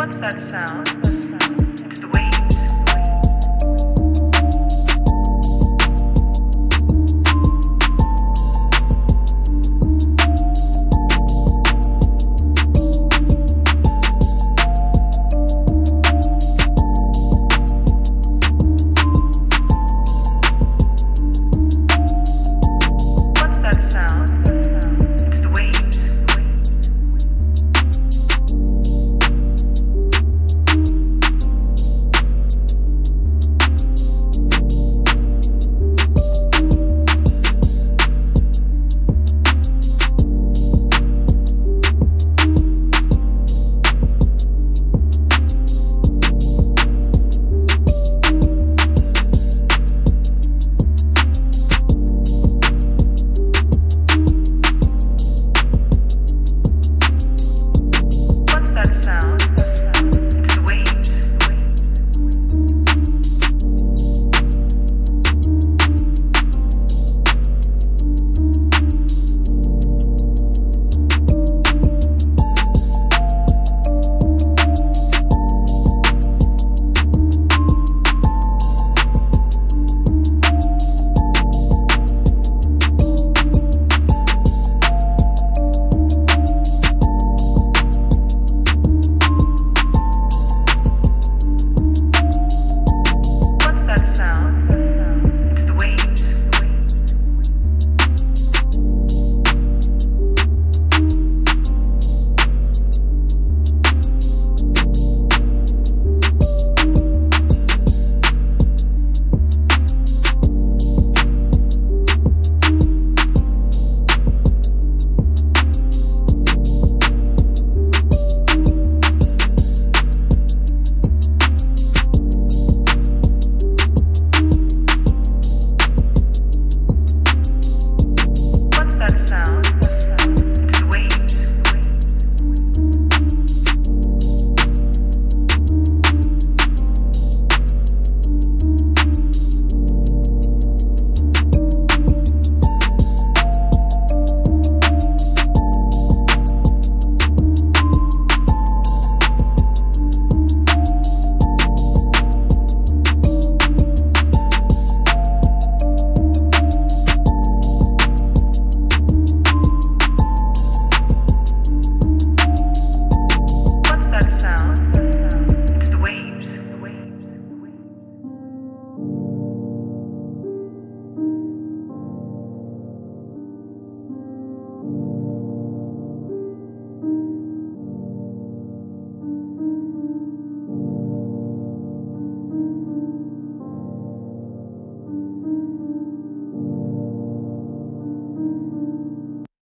What's that sound? What's that sound?